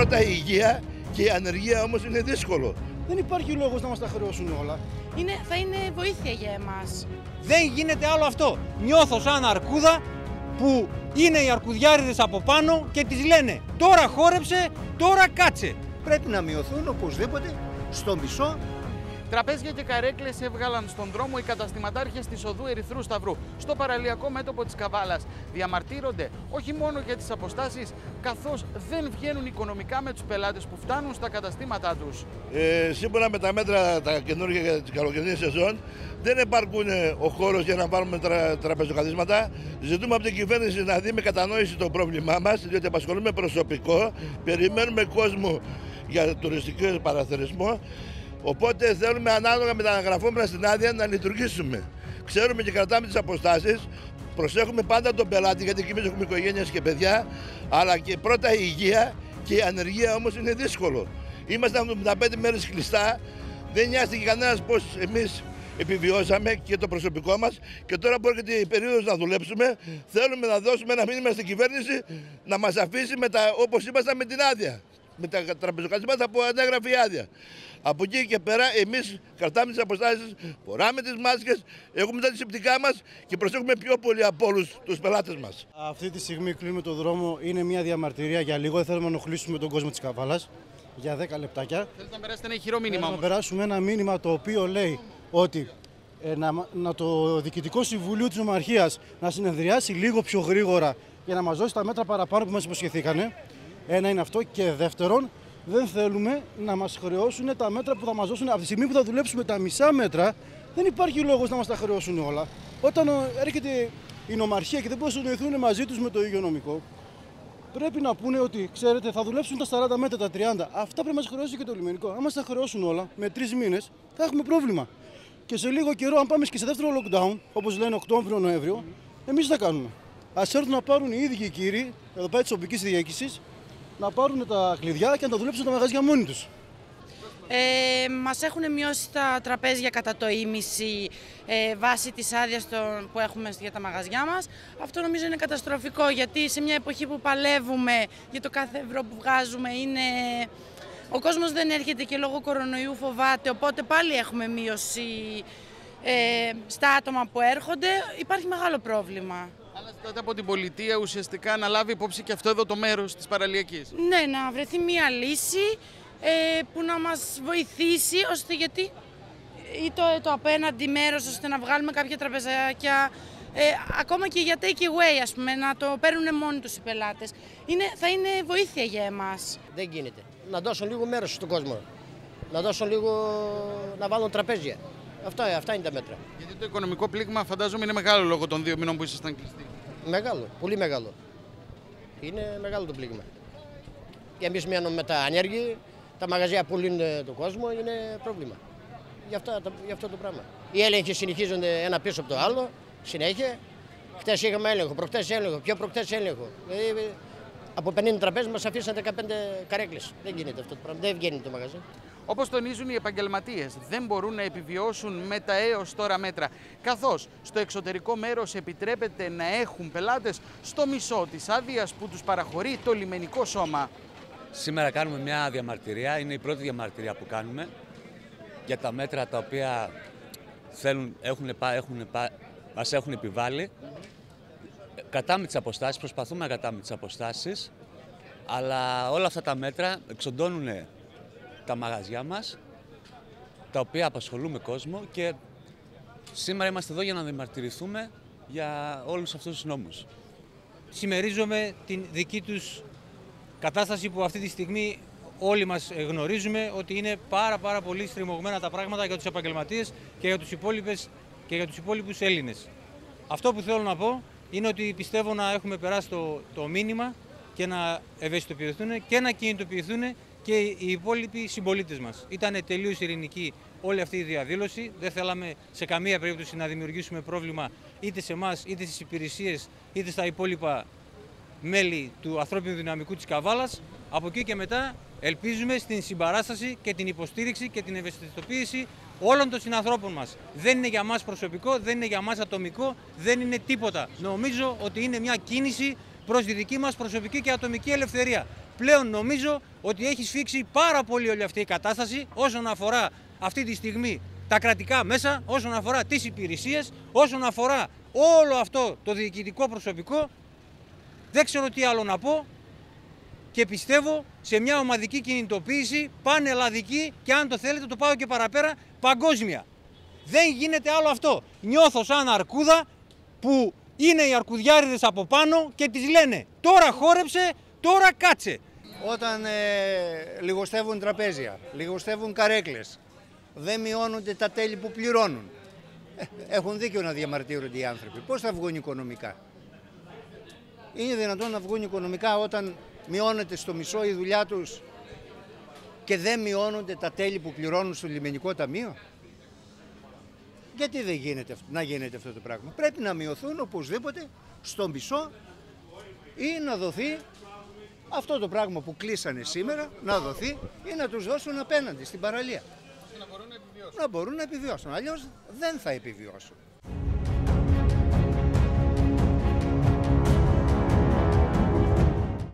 πρώτα η υγεία και η ανεργία όμως είναι δύσκολο. Δεν υπάρχει λόγος να μας τα χρεώσουν όλα. Είναι, θα είναι βοήθεια για εμάς. Δεν γίνεται άλλο αυτό. Νιώθω σαν αρκούδα που είναι οι αρκουδιάριδες από πάνω και τις λένε τώρα χόρεψε, τώρα κάτσε. Πρέπει να μειωθούν οπωσδήποτε στο μισό Τραπέζια και καρέκλες έβγαλαν στον δρόμο οι καταστηματάρχες της οδού Ερυθρού Σταυρού, στο παραλιακό μέτωπο της Καβάλας. Διαμαρτύρονται όχι μόνο για τις αποστάσεις, καθώς δεν βγαίνουν οικονομικά με τους πελάτες που φτάνουν στα καταστήματά τους. Ε, σύμφωνα με τα μέτρα τα καινούργια για την καλοκαιρινή σεζόν, δεν υπάρχουν ε, ο χώρος για να βάλουμε τρα, τραπεζοκαθίσματα. Ζητούμε από την κυβέρνηση να δει με κατανόηση το πρόβλημά μας, διότι απασχολούμε προσωπικό, περιμένουμε κόσμο για τουριστικό παραθερισμό. Οπότε θέλουμε ανάλογα με τα αναγραφόμενα στην άδεια να λειτουργήσουμε. Ξέρουμε και κρατάμε τις αποστάσεις. Προσέχουμε πάντα τον πελάτη, γιατί εκεί εμεί έχουμε οικογένειες και παιδιά. Αλλά και πρώτα η υγεία και η ανεργία όμως είναι δύσκολο. Είμαστε 75 μέρες κλειστά. Δεν νοιάστηκε κανένας πώς εμείς επιβιώσαμε και το προσωπικό μας. Και τώρα που έρχεται η περίοδος να δουλέψουμε, θέλουμε να δώσουμε ένα μήνυμα στην κυβέρνηση να μας αφήσει όπως ήμασταν με την άδεια. Με τα τραπεζοκαθήματα που ανέγραφε η άδεια. Από εκεί και πέρα, εμείς κρατάμε τις αποστάσεις, φοράμε τις μάσκες, έχουμε τα αντισηπτικά μας και προσέχουμε πιο πολύ από όλους τους πελάτες μας. Αυτή τη στιγμή κλείνουμε το δρόμο. Είναι μια διαμαρτυρία για λίγο. Δεν θέλουμε να ενοχλήσουμε τον κόσμο της Καβάλας για 10 λεπτάκια. Θέλετε να περάσετε ένα ηχηρό μήνυμα Να περάσουμε ένα μήνυμα το οποίο λέει ότι ε, να, να το Διοικητικό Συμβουλίο της Νομαρχίας να συνεδριάσει λίγο πιο γρήγορα για να μας δώσει τα μέτρα παραπάνω που μας υποσχεθήκανε. Ένα είναι αυτό. Και δεύτερον, δεν θέλουμε να μας χρεώσουν τα μέτρα που θα μας δώσουν. Από τη στιγμή που θα δουλέψουμε τα μισά μέτρα, δεν υπάρχει λόγος να μας τα χρεώσουν όλα. Όταν έρχεται η νομαρχία και δεν μπορούν να συνοηθούν μαζί τους με το υγειονομικό, πρέπει να πούνε ότι ξέρετε, θα δουλέψουν τα 40 μέτρα, τα 30. Αυτά πρέπει να μας χρεώσει και το λιμενικό. Αν μας τα χρεώσουν όλα με τρεις μήνες, θα έχουμε πρόβλημα. Και σε λίγο καιρό, αν πάμε και σε δεύτερο lockdown, όπως λένε Οκτώβριο-Νοέμβριο, εμείς θα κάνουμε. Α έρθουν να πάρουν οι ίδιοι οι κύριοι, εδώ πέρα της τοπική διοίκησης, να πάρουν τα κλειδιά και να τα δουλέψουν τα μαγαζιά μόνοι τους. Ε, μας έχουν μειώσει τα τραπέζια κατά το ίμιση ε, βάσει της άδειας που έχουμε για τα μαγαζιά μας. Αυτό νομίζω είναι καταστροφικό γιατί σε μια εποχή που παλεύουμε για το κάθε ευρώ που βγάζουμε είναι... Ο κόσμος δεν έρχεται και λόγω κορονοϊού φοβάται, οπότε πάλι έχουμε μείωση ε, στα άτομα που έρχονται. Υπάρχει μεγάλο πρόβλημα. Αλλά ζητάτε από την πολιτεία ουσιαστικά να λάβει υπόψη και αυτό εδώ το μέρος της παραλιακής. Ναι, να βρεθεί μια λύση ε, που να μας βοηθήσει ώστε γιατί ή το, το απέναντι μέρος ώστε να βγάλουμε κάποια τραπεζάκια ε, ακόμα και για take away ας πούμε, να το παίρνουν μόνοι τους οι πελάτες. Είναι, θα είναι βοήθεια για εμάς. Δεν γίνεται. Να δώσουν λίγο μέρος στον κόσμο. Να δώσουν λίγο, να βάλουν τραπέζια. Αυτά, αυτά είναι τα μέτρα. Γιατί το οικονομικό πλήγμα φαντάζομαι είναι μεγάλο λόγω των δύο μηνών που ήσασταν κλειστοί. Μεγάλο, πολύ μεγάλο. Είναι μεγάλο το πλήγμα. Και εμείς μένουμε με τα ανέργεια, τα μαγαζιά που λύνουν τον κόσμο είναι πρόβλημα. Γι' αυτό, γι αυτό το πράγμα. Οι έλεγχοι συνεχίζονται ένα πίσω από το άλλο, συνέχεια. Χθε είχαμε έλεγχο, προχτές έλεγχο, πιο προχτές έλεγχο. Δηλαδή, από 50 τραπέζι μας αφήσαν 15 καρέκλες. Δεν γίνεται αυτό το πράγμα. Δεν βγαίνει το μαγαζί. Όπως τονίζουν οι επαγγελματίες, δεν μπορούν να επιβιώσουν με τα έως τώρα μέτρα. Καθώς στο εξωτερικό μέρος επιτρέπεται να έχουν πελάτες στο μισό της άδειας που τους παραχωρεί το λιμενικό σώμα. Σήμερα κάνουμε μια διαμαρτυρία. Είναι η πρώτη διαμαρτυρία που κάνουμε για τα μέτρα τα οποία θέλουν, έχουν, έχουν, μας έχουν επιβάλει. Κατάμε τις αποστάσεις, προσπαθούμε να κατάμε τις αποστάσεις, αλλά όλα αυτά τα μέτρα εξοντώνουν τα μαγαζιά μας, τα οποία απασχολούμε κόσμο και σήμερα είμαστε εδώ για να διαμαρτυρηθούμε για όλους αυτούς τους νόμους. Συμμερίζομαι την δική τους κατάσταση που αυτή τη στιγμή όλοι μας γνωρίζουμε ότι είναι πάρα πάρα πολύ στριμωγμένα τα πράγματα για τους επαγγελματίες και για τους, υπόλοιπες, και για τους υπόλοιπους Έλληνες. Αυτό που θέλω να πω είναι ότι πιστεύω να έχουμε περάσει το, το μήνυμα και να ευαισθητοποιηθούν και να κινητοποιηθούν και οι υπόλοιποι συμπολίτες μας. Ήταν τελείως ειρηνική όλη αυτή η διαδήλωση. Δεν θέλαμε σε καμία περίπτωση να δημιουργήσουμε πρόβλημα είτε σε εμάς, είτε στις υπηρεσίες, είτε στα υπόλοιπα μέλη του ανθρώπινου δυναμικού της Καβάλας. Από εκεί και μετά ελπίζουμε στην συμπαράσταση και την υποστήριξη και την ευαισθητοποίηση όλων των συνανθρώπων μας. Δεν είναι για μας προσωπικό, δεν είναι για μας ατομικό, δεν είναι τίποτα. Νομίζω ότι είναι μια κίνηση προς τη δική μας προσωπική και ατομική ελευθερία. Πλέον νομίζω ότι έχει σφίξει πάρα πολύ όλη αυτή η κατάσταση όσον αφορά αυτή τη στιγμή τα κρατικά μέσα, όσον αφορά τις υπηρεσίες, όσον αφορά όλο αυτό το διοικητικό προσωπικό. Δεν ξέρω τι άλλο να πω και πιστεύω σε μια ομαδική κινητοποίηση πανελλαδική και αν το θέλετε το πάω και παραπέρα παγκόσμια. Δεν γίνεται άλλο αυτό. Νιώθω σαν αρκούδα που είναι οι αρκουδιάριδες από πάνω και τις λένε τώρα χόρεψε, τώρα κάτσε. Όταν ε, λιγοστεύουν τραπέζια, λιγοστεύουν καρέκλες, δεν μειώνονται τα τέλη που πληρώνουν. Ε, έχουν δίκιο να διαμαρτύρονται οι άνθρωποι. Πώς θα βγουν οικονομικά; Είναι δυνατόν να βγουν οικονομικά όταν μειώνεται στο μισό η δουλειά τους και δεν μειώνονται τα τέλη που πληρώνουν στο λιμενικό ταμείο; Γιατί δεν γίνεται να γίνεται αυτό το πράγμα; Πρέπει να μειωθούν οπωσδήποτε στο μισό ή να δοθεί αυτό το πράγμα που κλείσανε σήμερα, να δοθεί ή να τους δώσουν απέναντι στην παραλία. Να μπορούν να επιβιώσουν. Να μπορούν να επιβιώσουν. Αλλιώς δεν θα επιβιώσουν.